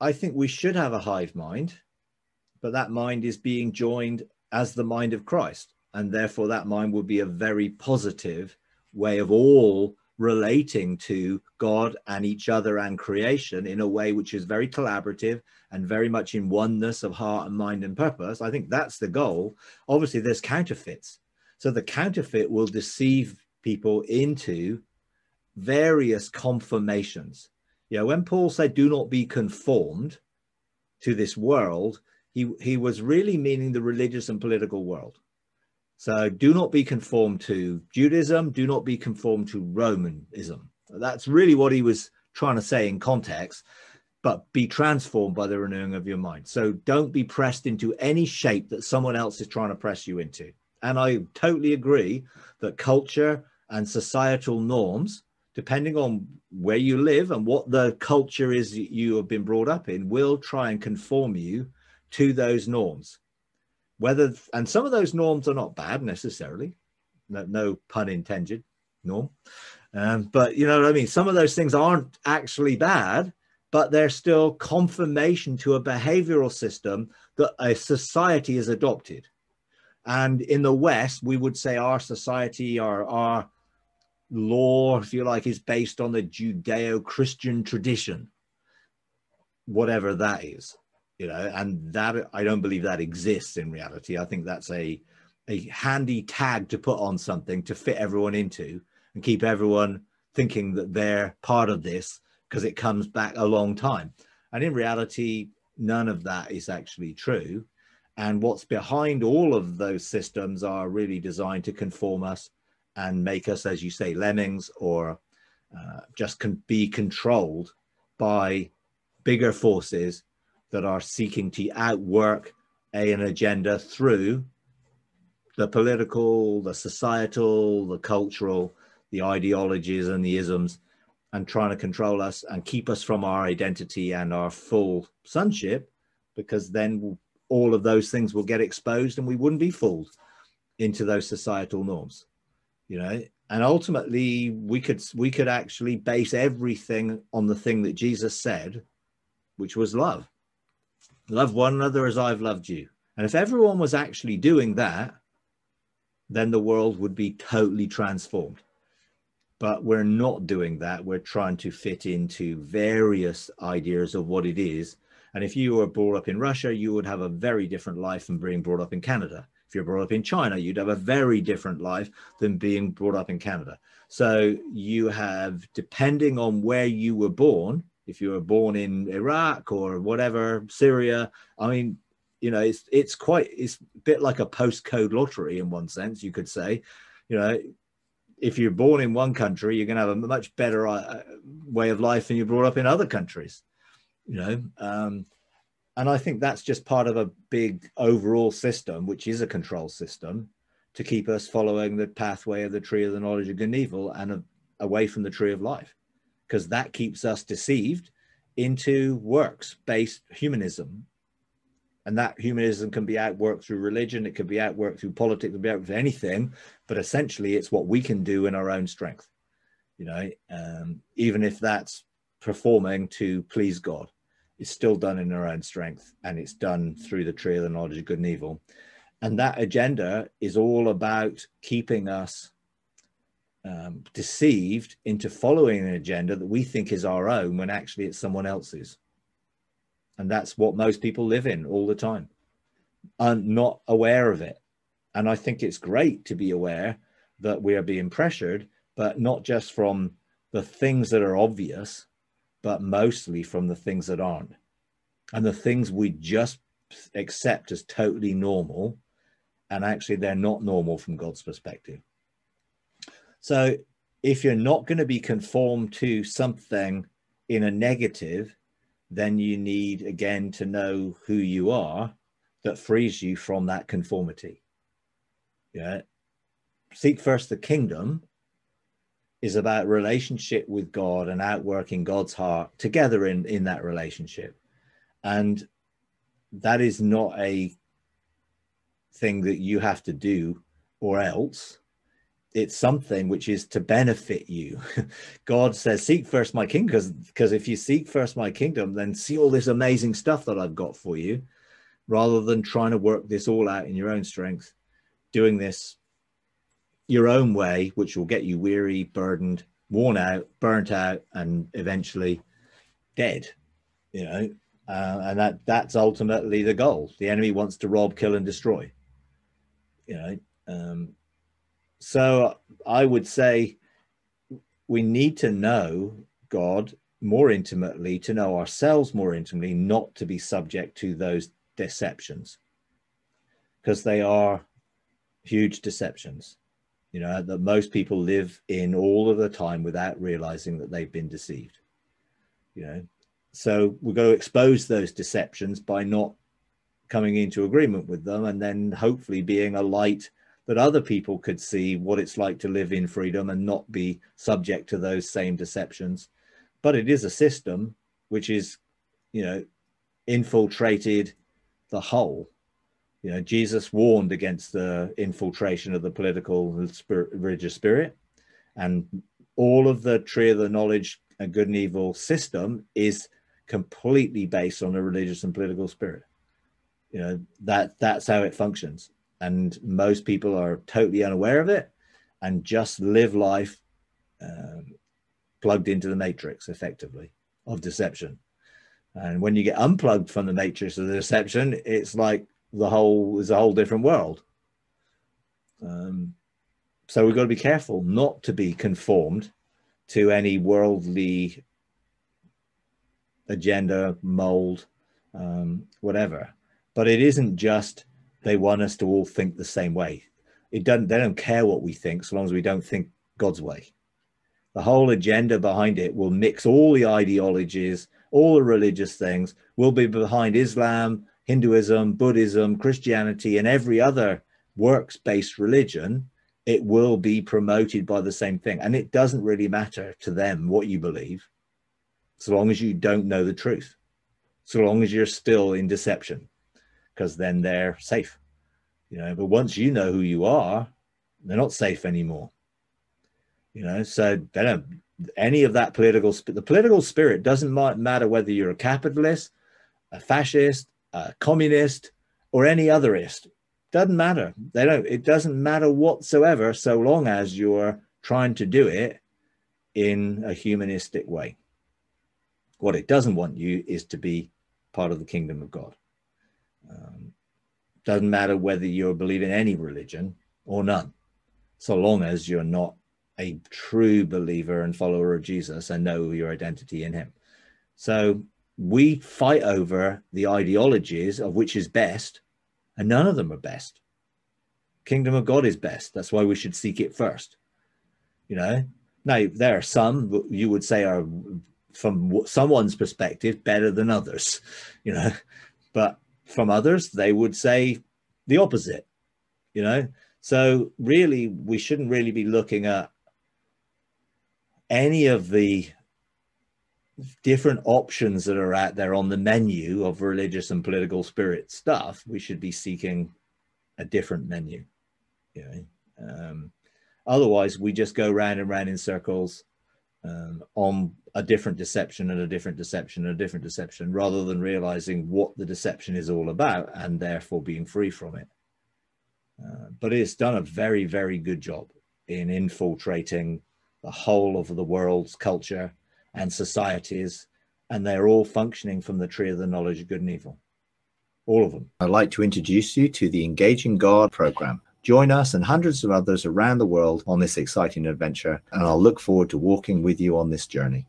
I think we should have a hive mind, but that mind is being joined as the mind of Christ. And therefore, that mind would be a very positive way of all relating to God and each other and creation in a way which is very collaborative and very much in oneness of heart and mind and purpose. I think that's the goal. Obviously, there's counterfeits. So the counterfeit will deceive people into various conformations. Know, when Paul said, do not be conformed to this world, he, he was really meaning the religious and political world. So do not be conformed to Judaism, do not be conformed to Romanism. That's really what he was trying to say in context, but be transformed by the renewing of your mind. So don't be pressed into any shape that someone else is trying to press you into. And I totally agree that culture and societal norms, depending on where you live and what the culture is you have been brought up in, will try and conform you to those norms. Whether and some of those norms are not bad necessarily. No, no pun intended norm. Um, but you know what i mean? Some of those things aren't actually bad but they're still confirmation to a behavioral system that a society has adopted. And in the west we would say our society our our law if you like is based on the judeo-christian tradition whatever that is you know and that i don't believe that exists in reality. I think that's a a handy tag to put on something to fit everyone into and keep everyone thinking that they're part of this because it comes back a long time. And in reality none of that is actually true. And what's behind all of those systems are really designed to conform us and make us as you say lemmings or uh, just can be controlled by bigger forces that are seeking to outwork a, an agenda through the political, the societal, the cultural, the ideologies and the isms, and trying to control us and keep us from our identity and our full sonship, because then all of those things will get exposed and we wouldn't be fooled into those societal norms, you know. And ultimately, we could we could actually base everything on the thing that Jesus said, which was love Love one another as I've loved you. And if everyone was actually doing that, then the world would be totally transformed. But we're not doing that. We're trying to fit into various ideas of what it is. And if you were brought up in Russia, you would have a very different life from being brought up in Canada. If you're brought up in China, you'd have a very different life than being brought up in Canada. So you have, depending on where you were born, if you were born in Iraq or whatever, Syria, I mean, you know, it's it's quite it's a bit like a postcode lottery in one sense, you could say. You know, if you're born in one country, you're going to have a much better uh, way of life than you're brought up in other countries. You know, um, and I think that's just part of a big overall system, which is a control system, to keep us following the pathway of the tree of the knowledge of good and evil and away from the tree of life because that keeps us deceived into works based humanism. And that humanism can be outworked through religion, it can be outworked through politics, it can be outworked through anything, but essentially it's what we can do in our own strength, you know, um, even if that's performing to please God. It's still done in our own strength and it's done through the tree of the knowledge of good and evil. And that agenda is all about keeping us um, deceived into following an agenda that we think is our own when actually it's someone else's. And that's what most people live in all the time, and not aware of it. And I think it's great to be aware that we are being pressured, but not just from the things that are obvious, but mostly from the things that aren't. And the things we just accept as totally normal, and actually they're not normal from God's perspective. So if you're not going to be conformed to something in a negative, then you need again to know who you are that frees you from that conformity. Yeah. Seek first the kingdom is about relationship with God and outworking God's heart together in, in that relationship. And that is not a thing that you have to do or else it's something which is to benefit you. God says, Seek first my kingdom, because because if you seek first my kingdom, then see all this amazing stuff that I've got for you, rather than trying to work this all out in your own strength, doing this your own way, which will get you weary, burdened, worn out, burnt out, and eventually dead. You know, uh, and that that's ultimately the goal. The enemy wants to rob, kill, and destroy. You know, um, so I would say we need to know God more intimately, to know ourselves more intimately, not to be subject to those deceptions because they are huge deceptions. You know, that most people live in all of the time without realizing that they've been deceived. You know, so we've got to expose those deceptions by not coming into agreement with them and then hopefully being a light that other people could see what it's like to live in freedom and not be subject to those same deceptions. But it is a system which is, you know, infiltrated the whole. You know, Jesus warned against the infiltration of the political spirit, religious spirit, and all of the tree of the knowledge and good and evil system is completely based on a religious and political spirit. You know that that's how it functions. And most people are totally unaware of it and just live life um, plugged into the matrix effectively of deception. And when you get unplugged from the matrix of the deception it's like the whole is a whole different world um, so we've got to be careful not to be conformed to any worldly agenda mold um, whatever but it isn't just they want us to all think the same way. It doesn't. They don't care what we think, so long as we don't think God's way. The whole agenda behind it will mix all the ideologies, all the religious things. Will be behind Islam, Hinduism, Buddhism, Christianity, and every other works-based religion. It will be promoted by the same thing, and it doesn't really matter to them what you believe, so long as you don't know the truth, so long as you're still in deception because then they're safe. You know, but once you know who you are, they're not safe anymore. You know, so they don't any of that political the political spirit doesn't matter whether you're a capitalist, a fascist, a communist, or any otherist. Doesn't matter. They don't. It doesn't matter whatsoever, so long as you're trying to do it in a humanistic way. What it doesn't want you is to be part of the kingdom of God. Um, doesn't matter whether you believe in any religion or none, so long as you're not a true believer and follower of Jesus and know your identity in Him. So we fight over the ideologies of which is best, and none of them are best. Kingdom of God is best. That's why we should seek it first. You know, now there are some you would say are, from someone's perspective, better than others. You know, but from others, they would say the opposite, you know? So, really, we shouldn't really be looking at any of the different options that are out there on the menu of religious and political spirit stuff. We should be seeking a different menu, you know? Um, otherwise, we just go round and round in circles um, on a different deception and a different deception and a different deception rather than realizing what the deception is all about and therefore being free from it. Uh, but it's done a very, very good job in infiltrating the whole of the world's culture and societies, and they're all functioning from the tree of the knowledge of good and evil. All of them. I'd like to introduce you to the Engaging God program. Join us and hundreds of others around the world on this exciting adventure, and I'll look forward to walking with you on this journey.